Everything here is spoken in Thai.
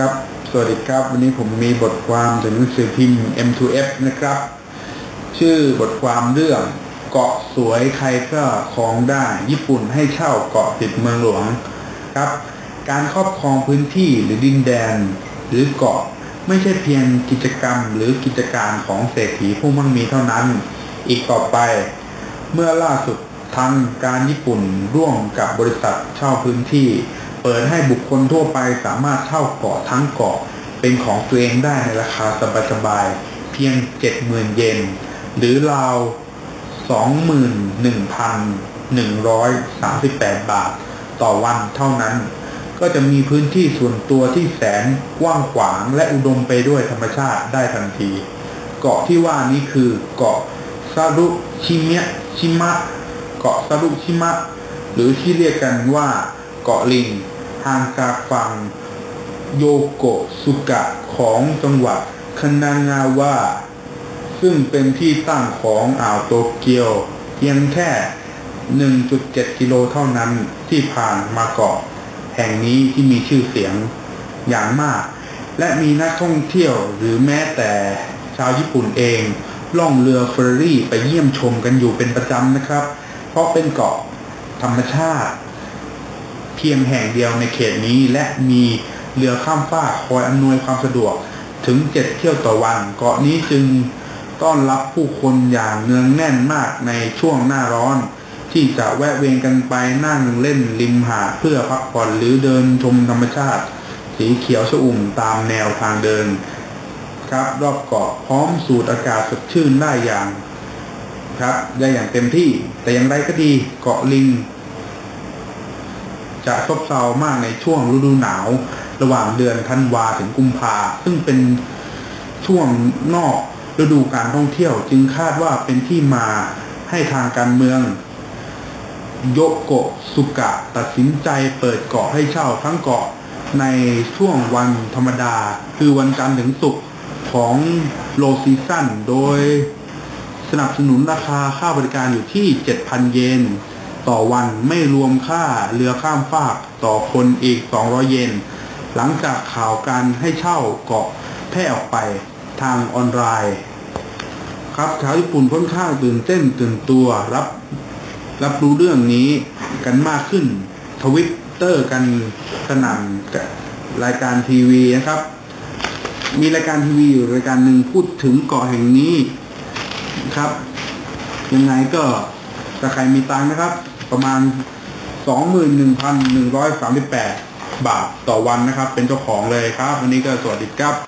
ครับ สวัสดีครับ วันนี้ผมมีบทความจากหนังสือพิมพ์ M2F นะครับ ชื่อบทความเรื่องเกาะสวยใครก็ครองได้ญี่ปุ่นให้เช่าเกาะติดเมืองหลวงครับ การครอบครองพื้นที่หรือดินแดน หรือเกาะไม่ใช่เพียงกิจกรรมหรือกิจการของเศรษฐีผู้มั่งมีเท่านั้น อีกต่อไป เมื่อล่าสุดทางการญี่ปุ่นร่วมกับบริษัทเช่าพื้นที่ เปิดให้บุคคลทั่วไปสามารถเช่าเกาะทั้งเกาะเป็นของตัวเองได้ในราคาสบายๆเพียง 70,000 เยนหรือราว 21,138 บาท ต่อวันเท่านั้น ก็จะมีพื้นที่ส่วนตัวที่แสนกว้างขวางและอุดมไปด้วยธรรมชาติได้ทันที เกาะที่ว่านี้คือเกาะซารุชิเมะชิมะ เกาะซารุชิมะ หรือที่เรียกกันว่าเกาะลิง ห่างจากฝั่งโยโกสุกะของจังหวัดคานางาวะซึ่งเป็นที่ตั้งของอ่าวโตเกียว เพียงแค่ 1.7 กิโลเท่านั้นที่ผ่านมาเกาะ แห่งนี้ที่มีชื่อเสียงอย่างมาก และมีนักท่องเที่ยวหรือแม้แต่ชาวญี่ปุ่นเองล่องเรือเฟอร์รี่ไปเยี่ยมชมกันอยู่เป็นประจำนะครับ เพราะเป็นเกาะธรรมชาติ เพียงแห่งเดียวในเขตนี้และมีเรือข้ามฟากคอยอำนวยความสะดวกถึงเจ็ดเที่ยวต่อวัน เกาะนี้จึงต้อนรับผู้คนอย่างเนืองแน่นมากในช่วงหน้าร้อน ที่จะแวะเวียนกันไปนั่งเล่นริมหาดเพื่อพักผ่อนหรือเดินชมธรรมชาติ สีเขียวชอุ่มตามแนวทางเดิน ครับรอบเกาะพร้อมสูดอากาศสดชื่นได้อย่าง ครับได้อย่างเต็มที่แต่อย่างไรก็ดีเกาะลิง จะซบเซามากในช่วงฤดูหนาว ระหว่างเดือนธันวาถึงกุมภาซึ่งเป็นช่วงนอกฤดูการท่องเที่ยว จึงคาดว่าเป็นที่มาให้ทางการเมือง โยโกสุกะตัดสินใจเปิดเกาะให้เช่าทั้งเกาะในช่วงวันธรรมดา คือวันจันทร์ถึงศุกร์ของโลซีซั่นโดยสนับสนุนราคาค่าบริการอยู่ที่ 7,000 เยน ต่อวันไม่รวมค่าเรือข้ามฟากต่อคนอีก 200 เยน หลังจากข่าวการให้เช่าเกาะแพร่ออกไปทางออนไลน์ ครับชาวญี่ปุ่นค่อนข้างตื่นเต้นตื่นตัวรับรับรู้เรื่องนี้กันมากขึ้น ทวิตเตอร์กันสนั่นกับรายการทีวีนะครับ มีรายการทีวีอยู่รายการหนึ่งพูดถึงเกาะแห่งนี้ครับ ยังไงก็ถ้าใครมีตังนะครับ ประมาณ 21,138 บาทต่อวันนะครับ เป็นเจ้าของเลยครับ วันนี้ก็สวัสดีครับ